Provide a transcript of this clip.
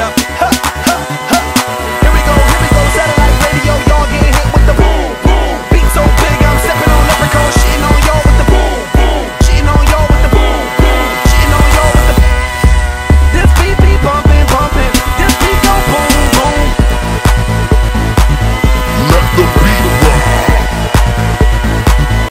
up. Ha!